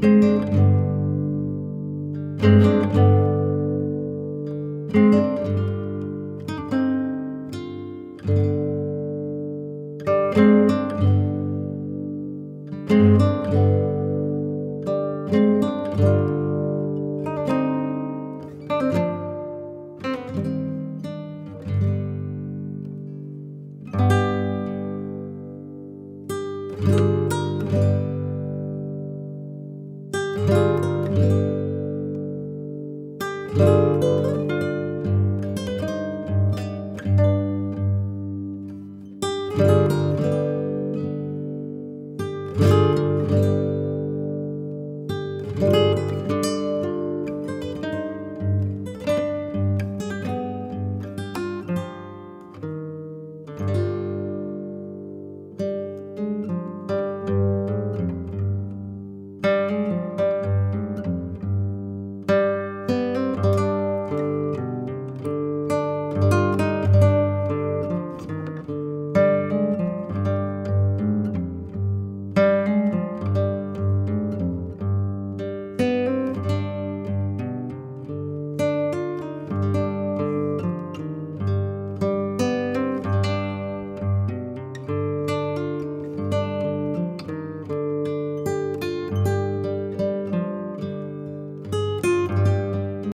Música